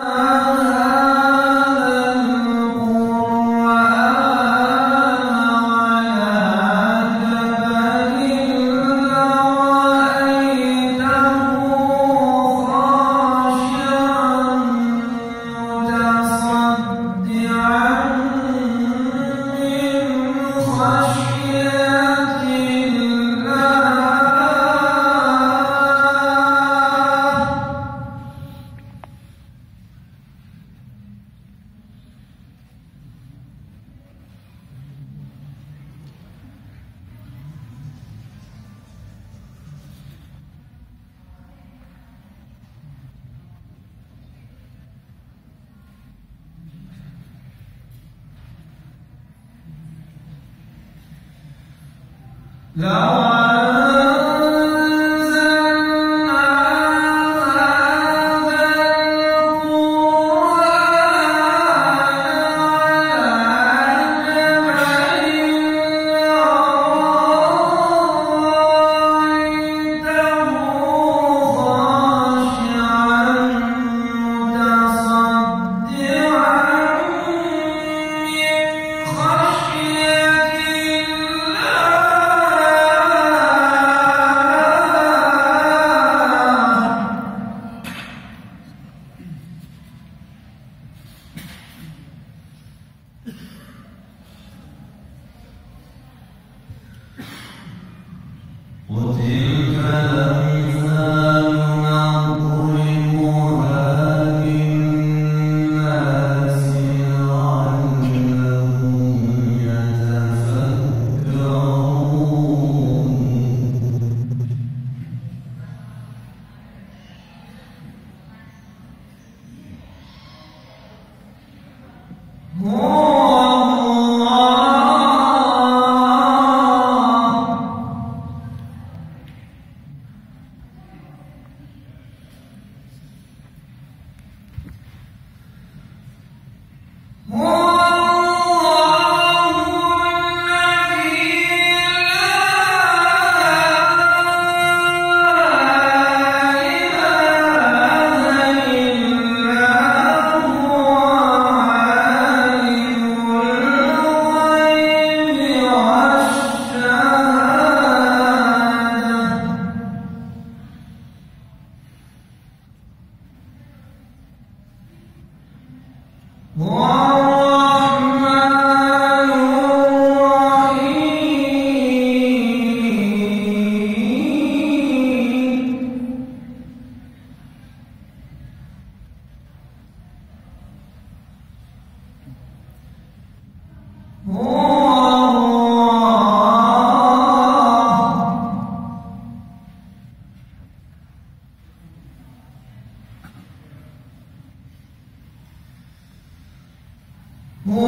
Uh... Now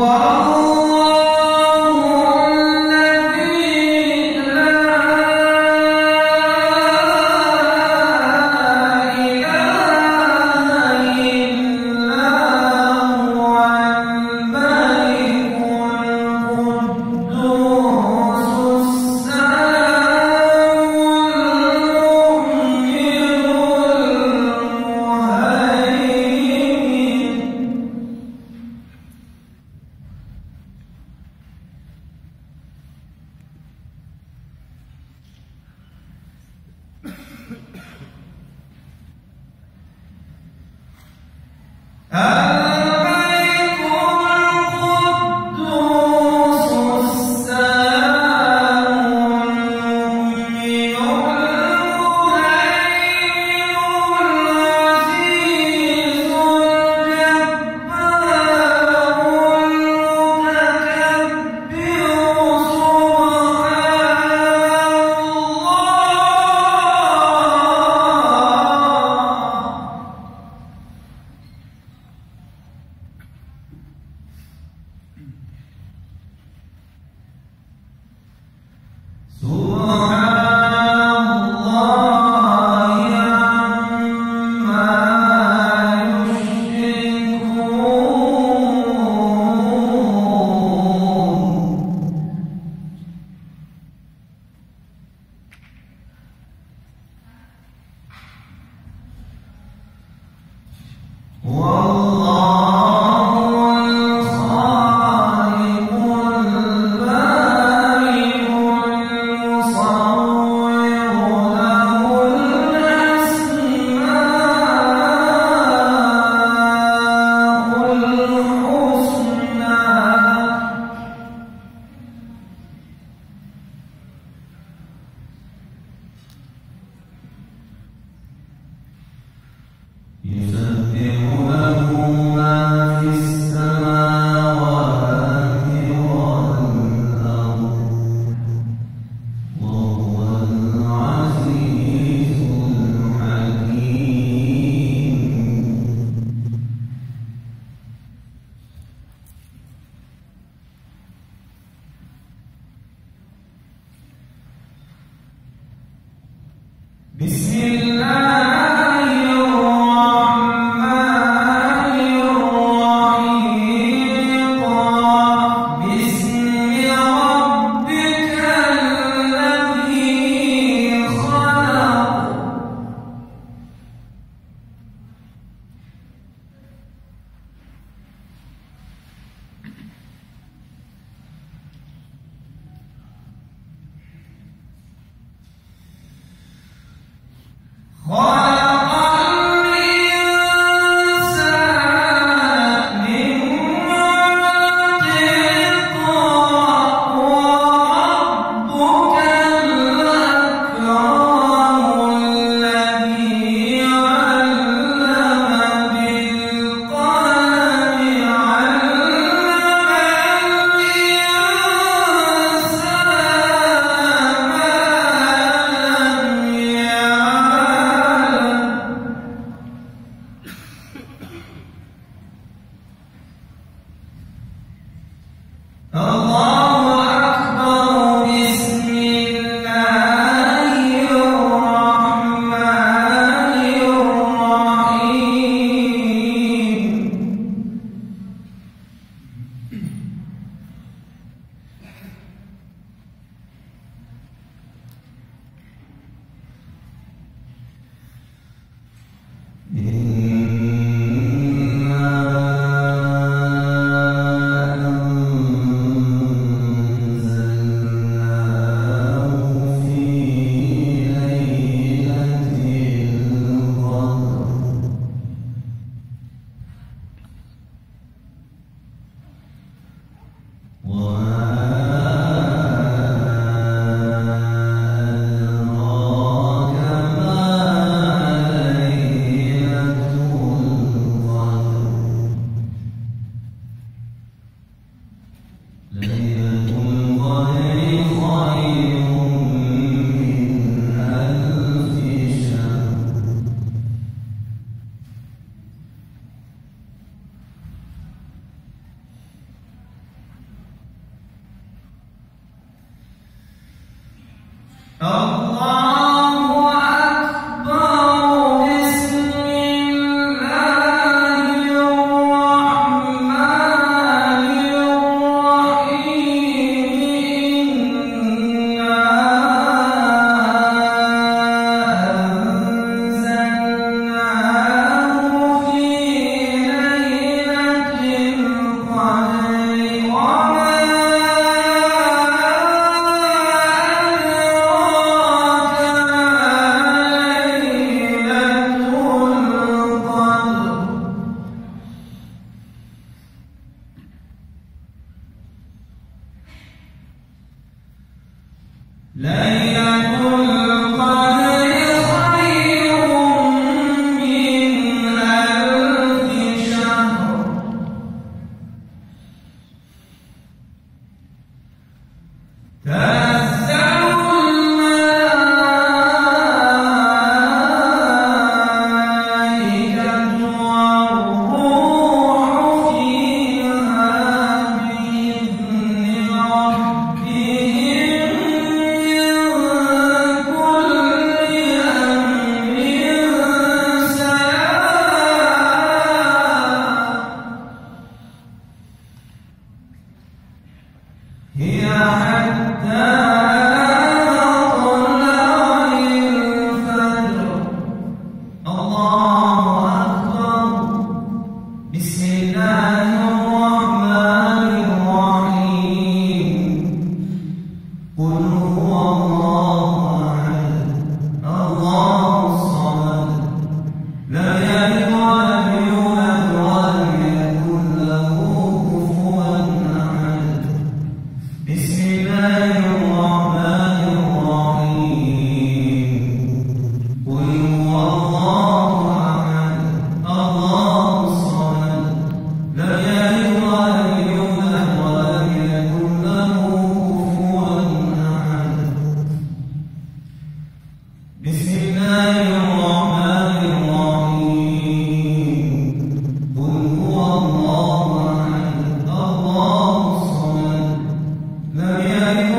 Uau!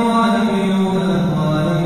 بسم